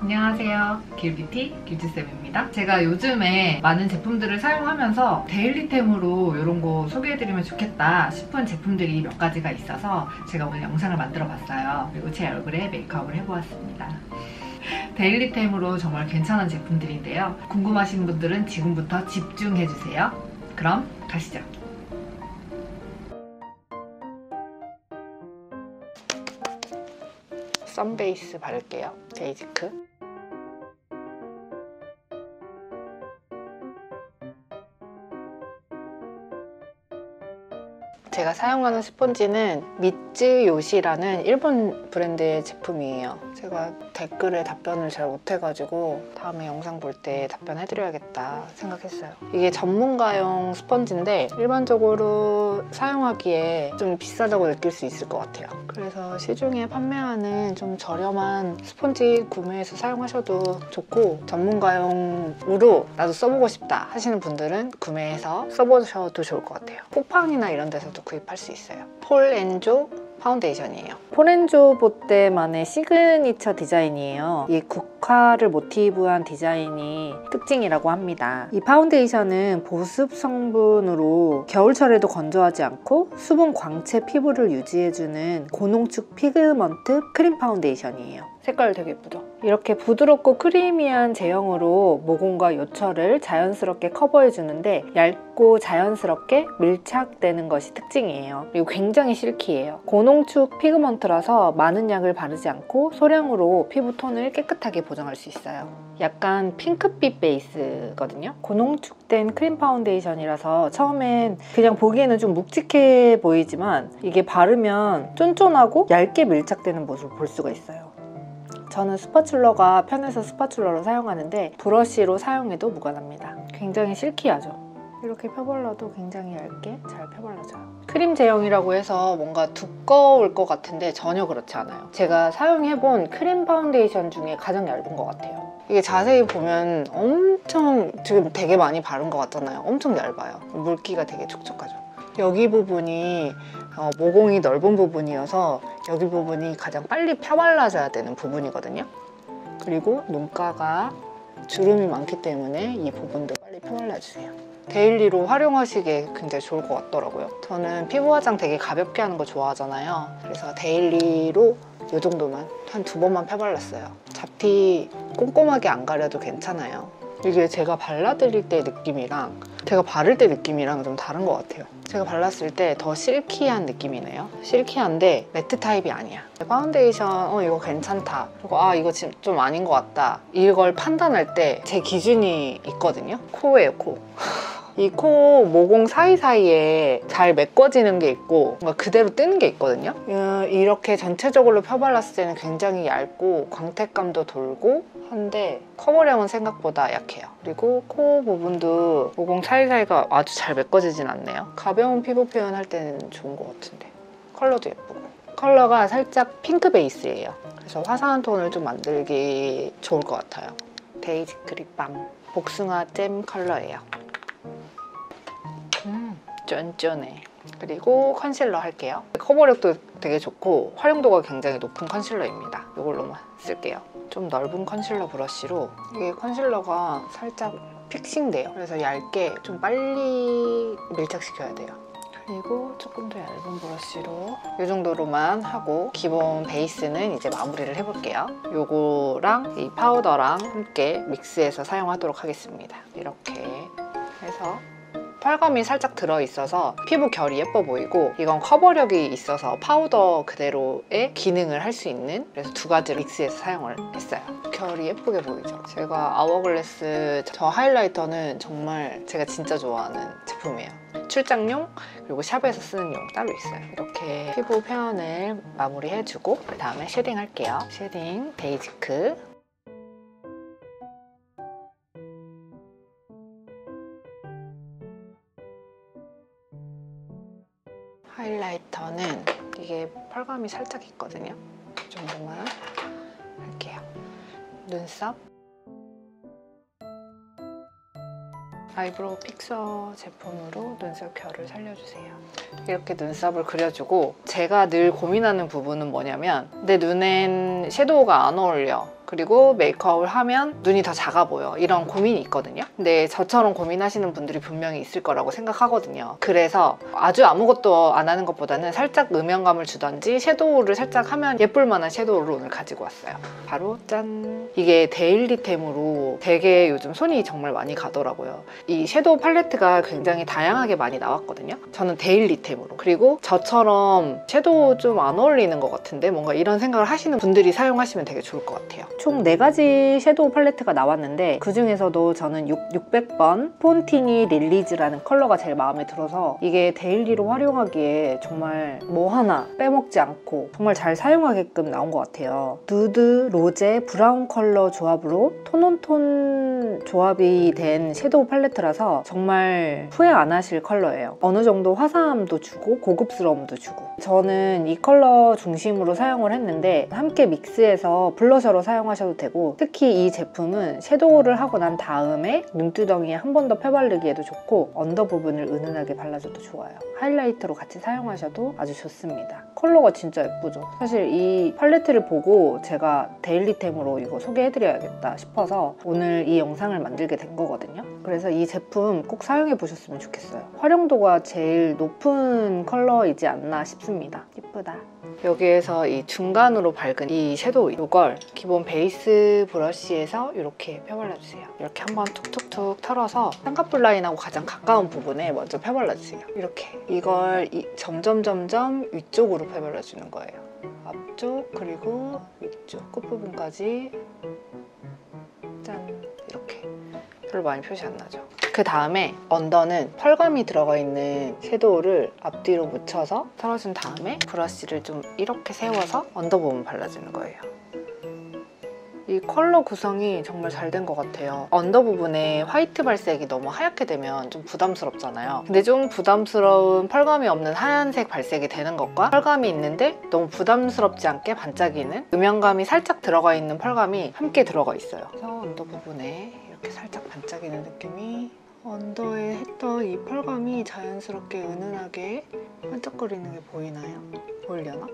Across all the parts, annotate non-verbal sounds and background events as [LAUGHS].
안녕하세요. 길뷰티 길지쌤입니다. 제가 요즘에 많은 제품들을 사용하면서 데일리템으로 이런 거 소개해드리면 좋겠다 싶은 제품들이 몇 가지가 있어서 제가 오늘 영상을 만들어 봤어요. 그리고 제 얼굴에 메이크업을 해보았습니다. 데일리템으로 정말 괜찮은 제품들인데요. 궁금하신 분들은 지금부터 집중해주세요. 그럼 가시죠. sun base 바를게요. 데이지크. 제가 사용하는 스펀지는 미츠요시라는 일본 브랜드의 제품이에요. 제가 댓글에 답변을 잘 못해가지고 다음에 영상 볼 때 답변해드려야겠다 생각했어요. 이게 전문가용 스펀지인데 일반적으로 사용하기에 좀 비싸다고 느낄 수 있을 것 같아요. 그래서 시중에 판매하는 좀 저렴한 스펀지 구매해서 사용하셔도 좋고 전문가용으로 나도 써보고 싶다 하시는 분들은 구매해서 써보셔도 좋을 것 같아요. 쿠팡이나 이런 데서도 구입할 수 있어요. 폴앤조 파운데이션이에요. 폴앤조 보떼만의 시그니처 디자인이에요. 이 국화를 모티브한 디자인이 특징이라고 합니다. 이 파운데이션은 보습 성분으로 겨울철에도 건조하지 않고 수분 광채 피부를 유지해주는 고농축 pigment 크림 파운데이션이에요. 색깔 되게 예쁘죠? 이렇게 부드럽고 creamy한 제형으로 모공과 요철을 자연스럽게 커버해 주는데 얇고 자연스럽게 밀착되는 것이 특징이에요. 그리고 굉장히 silky해요. 고농축 pigment라서 많은 양을 바르지 않고 소량으로 피부 톤을 깨끗하게 보정할 수 있어요. 약간 핑크빛 베이스거든요. 고농축된 크림 파운데이션이라서 처음엔 그냥 보기에는 좀 묵직해 보이지만 이게 바르면 쫀쫀하고 얇게 밀착되는 모습을 볼 수가 있어요. 저는 spatula가 편해서 spatula로 사용하는데 브러쉬로 사용해도 무관합니다. 굉장히 silky하죠? 이렇게 펴발라도 굉장히 얇게 잘 펴발라져요. 크림 제형이라고 해서 뭔가 두꺼울 것 같은데 전혀 그렇지 않아요. 제가 사용해본 크림 파운데이션 중에 가장 얇은 것 같아요. 이게 자세히 보면 엄청 지금 되게 많이 바른 것 같잖아요. 엄청 얇아요. 물기가 되게 촉촉하죠. 여기 부분이 어, 모공이 넓은 부분이어서 여기 부분이 가장 빨리 펴발라져야 되는 부분이거든요. 그리고 눈가가 주름이 많기 때문에 이 부분도 빨리 펴발라주세요. daily로 활용하시기에 굉장히 좋을 것 같더라고요. 저는 피부 화장 되게 가볍게 하는 거 좋아하잖아요. 그래서 daily로 이 정도만 한 두 번만 펴발랐어요. 잡티 꼼꼼하게 안 가려도 괜찮아요. 이게 제가 발라드릴 때 느낌이랑 제가 바를 때 느낌이랑 좀 다른 것 같아요. 제가 발랐을 때 더 silky한 느낌이네요. silky한데 matte 타입이 아니야. 파운데이션 어 이거 괜찮다. 그리고 아 이거 지금 좀 아닌 것 같다. 이걸 판단할 때 제 기준이 있거든요. 코예요 코. [LAUGHS] 이 코 모공 사이사이에 잘 메꿔지는 게 있고 뭔가 그대로 뜨는 게 있거든요. 어, 이렇게 전체적으로 펴발랐을 때는 굉장히 얇고 광택감도 돌고 한데 커버력은 생각보다 약해요. 그리고 코 부분도 모공 사이사이가 아주 잘 메꿔지진 않네요. 가벼운 피부 표현할 때는 좋은 것 같은데. 컬러도 예쁘고. 컬러가 살짝 핑크 베이스예요. 그래서 화사한 톤을 좀 만들기 좋을 것 같아요. 데이지 lip balm. 복숭아 잼 컬러예요. 음, 쫀쫀해. 그리고 컨실러 할게요. 커버력도 되게 좋고 활용도가 굉장히 높은 concealer입니다. 이걸로만 쓸게요. 좀 넓은 컨실러 브러쉬로 이게 concealer가 살짝 fixing돼요. 그래서 얇게 좀 빨리 밀착시켜야 돼요. 그리고 조금 더 얇은 브러쉬로 이 정도로만 하고 기본 베이스는 이제 마무리를 해볼게요. 요거랑 이 파우더랑 함께 믹스해서 사용하도록 하겠습니다. 이렇게 해서 pearl감이 살짝 들어있어서 피부 결이 예뻐 보이고 이건 커버력이 있어서 파우더 그대로의 기능을 할 수 있는 그래서 두 가지를 믹스해서 사용을 했어요. 결이 예쁘게 보이죠? 제가 아워글래스 저 highlighter는 정말 제가 진짜 좋아하는 제품이에요. 출장용 그리고 샵에서 쓰는 용 따로 있어요. 이렇게 피부 표현을 마무리해주고 그 다음에 shading 할게요. shading 데이지크 highlighter는 이게 펄감이 살짝 있거든요. 이 정도만 할게요. 눈썹 eyebrow fixer 제품으로 눈썹 결을 살려주세요. 이렇게 눈썹을 그려주고 제가 늘 고민하는 부분은 뭐냐면 내 눈엔 섀도우가 안 어울려. 그리고 메이크업을 하면 눈이 더 작아 보여. 이런 고민이 있거든요. 근데 저처럼 고민하시는 분들이 분명히 있을 거라고 생각하거든요. 그래서 아주 아무것도 안 하는 것보다는 살짝 음영감을 주던지 섀도우를 살짝 하면 예쁠 만한 섀도우를 오늘 가지고 왔어요. 바로 짠! 이게 daily템으로 되게 요즘 손이 정말 많이 가더라고요. 이 섀도우 팔레트가 굉장히 다양하게 많이 나왔거든요. 저는 daily템으로. 그리고 저처럼 섀도우 좀 안 어울리는 것 같은데 뭔가 이런 생각을 하시는 분들이 사용하시면 되게 좋을 것 같아요. 총 4가지 섀도우 팔레트가 나왔는데 그 중에서도 저는 6, 600번 폰티니 릴리즈라는 컬러가 제일 마음에 들어서 이게 daily로 활용하기에 정말 뭐 하나 빼먹지 않고 정말 잘 사용하게끔 나온 것 같아요. 누드, 로제, 브라운 컬러 조합으로 tone on tone 조합이 된 섀도우 팔레트라서 정말 후회 안 하실 컬러예요. 어느 정도 화사함도 주고 고급스러움도 주고 저는 이 컬러 중심으로 사용을 했는데 함께 믹스해서 blusher로 사용 하셔도 되고 특히 이 제품은 섀도우를 하고 난 다음에 눈두덩이에 한 번 더 펴바르기에도 좋고 under 부분을 은은하게 발라줘도 좋아요. highlighter로 같이 사용하셔도 아주 좋습니다. 컬러가 진짜 예쁘죠? 사실 이 팔레트를 보고 제가 daily템으로 이거 소개해드려야겠다 싶어서 오늘 이 영상을 만들게 된 거거든요. 그래서 이 제품 꼭 사용해 보셨으면 좋겠어요. 활용도가 제일 높은 컬러이지 않나 싶습니다. 예쁘다. 여기에서 이 중간으로 밝은 이 섀도우 이걸 기본 베이스 브러쉬에서 이렇게 펴발라주세요. 이렇게 한번 툭툭툭 털어서 쌍꺼풀 라인하고 가장 가까운 부분에 먼저 펴발라주세요. 이렇게 이걸 이- 점점 점점 위쪽으로 펴발라주는 거예요. 앞쪽 그리고 위쪽 끝부분까지 짠 이렇게 별로 많이 표시 안 나죠. 그 다음에 under는 펄감이 들어가 있는 섀도우를 앞뒤로 묻혀서 털어준 다음에 브러쉬를 좀 이렇게 세워서 under 부분 발라주는 거예요. 이 컬러 구성이 정말 잘 된 것 같아요. under 부분에 white 발색이 너무 하얗게 되면 좀 부담스럽잖아요. 근데 좀 부담스러운 펄감이 없는 하얀색 발색이 되는 것과 펄감이 있는데 너무 부담스럽지 않게 반짝이는 음영감이 살짝 들어가 있는 펄감이 함께 들어가 있어요. 그래서 under 부분에 이렇게 살짝 반짝이는 느낌이 under에 했던 이 펄감이 자연스럽게 은은하게 반짝거리는 게 보이나요? 보이려나?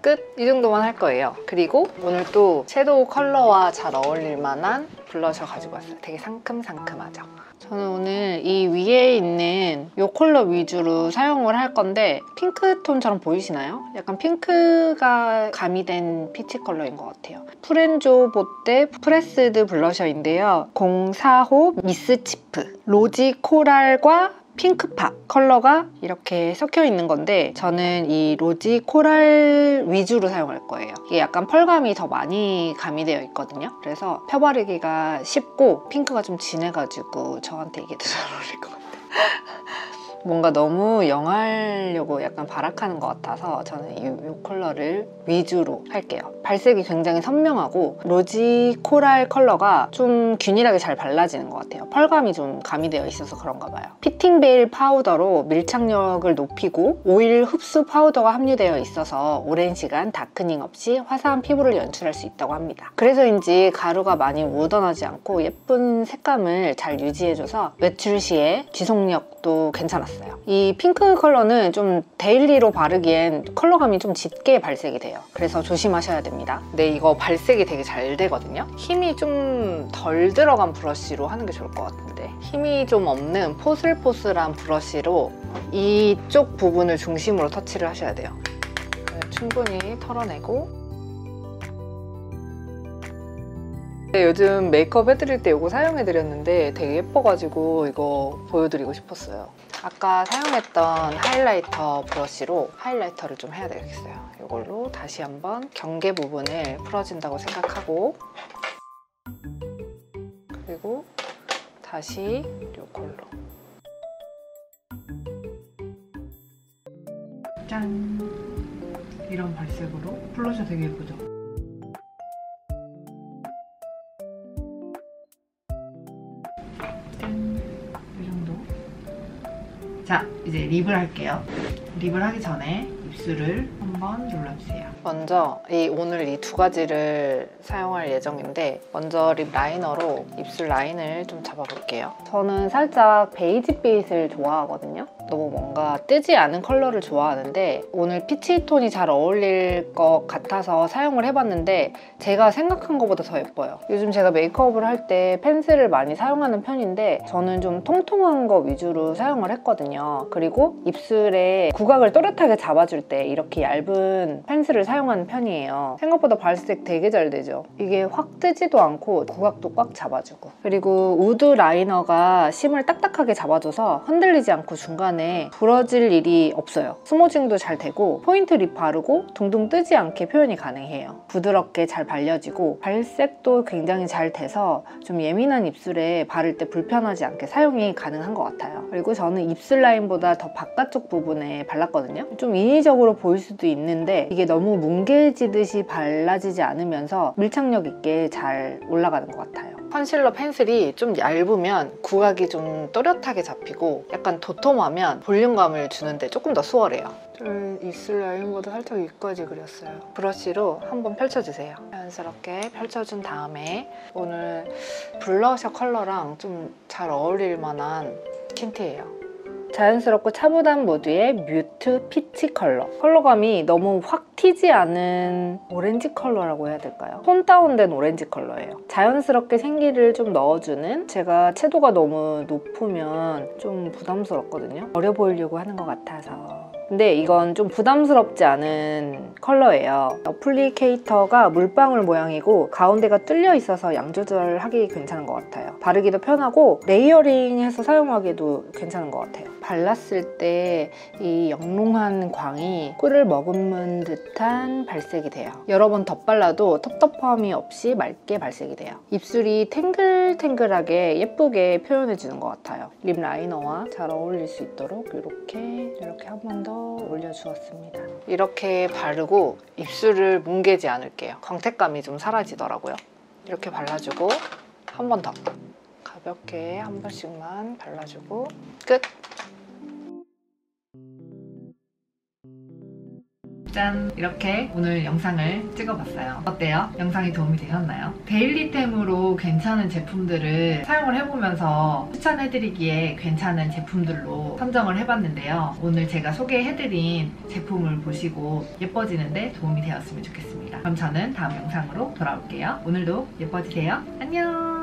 끝! 이 정도만 할 거예요. 그리고 오늘 또 섀도우 컬러와 잘 어울릴 만한 블러셔 가지고 왔어요. 되게 상큼상큼하죠? 저는 오늘 이 위에 있는 이 컬러 위주로 사용을 할 건데 핑크톤처럼 보이시나요? 약간 핑크가 가미된 peach 컬러인 것 같아요. 프렌조 보떼 pressed blusher인데요. 045 mischief rosy coral과 pink pop 컬러가 이렇게 섞여 있는 건데 저는 이 rosy coral 위주로 사용할 거예요. 이게 약간 펄감이 더 많이 가미되어 있거든요. 그래서 펴바르기가 쉽고 핑크가 좀 진해가지고 저한테 이게 더 잘 어울릴 것 같아요. [LAUGHS] 뭔가 너무 young하려고 약간 발악하는 것 같아서 저는 이, 이 컬러를 위주로 할게요. 발색이 굉장히 선명하고 rosy coral 컬러가 좀 균일하게 잘 발라지는 것 같아요. 펄감이 좀 가미되어 있어서 그런가 봐요. fitting veil powder로 밀착력을 높이고 오일 흡수 파우더가 함유되어 있어서 오랜 시간 darkening 없이 화사한 피부를 연출할 수 있다고 합니다. 그래서인지 가루가 많이 묻어나지 않고 예쁜 색감을 잘 유지해줘서 외출 시에 지속력도 괜찮았어요. 이 핑크 컬러는 좀 daily로 바르기엔 컬러감이 좀 짙게 발색이 돼요. 그래서 조심하셔야 됩니다. 근데 이거 발색이 되게 잘 되거든요. 힘이 좀 덜 들어간 브러쉬로 하는 게 좋을 것 같은데 힘이 좀 없는 포슬포슬한 브러쉬로 이쪽 부분을 중심으로 터치를 하셔야 돼요. 네, 충분히 털어내고 네, 요즘 메이크업 해드릴 때 이거 사용해드렸는데 되게 예뻐가지고 이거 보여드리고 싶었어요. 아까 사용했던 하이라이터 브러쉬로 하이라이터를 좀 해야 되겠어요. 이걸로 다시 한번 경계 부분을 풀어준다고 생각하고 그리고 다시 이걸로 짠! 이런 발색으로 블러셔 되게 예쁘죠? 자, 이제 lip을 할게요. lip을 하기 전에 입술을 한번 눌러주세요. 먼저 이 오늘 이 두 가지를 사용할 예정인데 먼저 lip liner로 입술 라인을 좀 잡아볼게요. 저는 살짝 베이지빛을 좋아하거든요. 너무 뭔가 뜨지 않은 컬러를 좋아하는데 오늘 peach 톤이 잘 어울릴 것 같아서 사용을 해봤는데 제가 생각한 것보다 더 예뻐요. 요즘 제가 메이크업을 할 때 펜슬을 많이 사용하는 편인데 저는 좀 통통한 거 위주로 사용을 했거든요. 그리고 입술에 구각을 또렷하게 잡아줄 때 이렇게 얇은 펜슬을 사용 하는 편이에요. 생각보다 발색 되게 잘 되죠. 이게 확 뜨지도 않고 구각도 꽉 잡아주고 그리고 wood liner가 심을 딱딱하게 잡아줘서 흔들리지 않고 중간에 부러질 일이 없어요. smudging도 잘 되고 포인트 lip 바르고 둥둥 뜨지 않게 표현이 가능해요. 부드럽게 잘 발려지고 발색도 굉장히 잘 돼서 좀 예민한 입술에 바를 때 불편하지 않게 사용이 가능한 것 같아요. 그리고 저는 입술 라인보다 더 바깥쪽 부분에 발랐거든요. 좀 인위적으로 보일 수도 있는데 이게 너무 뭉개지듯이 발라지지 않으면서 밀착력 있게 잘 올라가는 것 같아요. 컨실러 펜슬이 좀 얇으면 구각이 좀 또렷하게 잡히고 약간 도톰하면 볼륨감을 주는데 조금 더 수월해요. 저 입술 라인보다 살짝 위까지 그렸어요. 브러쉬로 한번 펼쳐주세요. 자연스럽게 펼쳐준 다음에 오늘 블러셔 컬러랑 좀 잘 어울릴 만한 틴트예요. 자연스럽고 차분한 무드의 mute peach 컬러. 컬러감이 너무 확 튀지 않은 오렌지 컬러라고 해야 될까요? tone down된 오렌지 컬러예요. 자연스럽게 생기를 좀 넣어주는 제가 채도가 너무 높으면 좀 부담스럽거든요. 어려 보이려고 하는 것 같아서. 근데 이건 좀 부담스럽지 않은 컬러예요. applicator가 물방울 모양이고 가운데가 뚫려 있어서 양 조절하기 괜찮은 것 같아요. 바르기도 편하고 layering해서 사용하기도 괜찮은 것 같아요. 발랐을 때 이 영롱한 광이 꿀을 머금은 듯한 발색이 돼요. 여러 번 덧발라도 텁텁함이 없이 맑게 발색이 돼요. 입술이 탱글탱글하게 예쁘게 표현해주는 것 같아요. 립 라이너와 잘 어울릴 수 있도록 이렇게 이렇게 한 번 더 올려주었습니다. 이렇게 바르고 입술을 뭉개지 않을게요. 광택감이 좀 사라지더라고요. 이렇게 발라주고 한 번 더. 가볍게 한 번씩만 발라주고 끝! 짠! 이렇게 오늘 영상을 찍어봤어요. 어때요? 영상이 도움이 되셨나요? 데일리템으로 괜찮은 제품들을 사용을 해보면서 추천해드리기에 괜찮은 제품들로 선정을 해봤는데요. 오늘 제가 소개해드린 제품을 보시고 예뻐지는데 도움이 되었으면 좋겠습니다. 그럼 저는 다음 영상으로 돌아올게요. 오늘도 예뻐지세요. 안녕!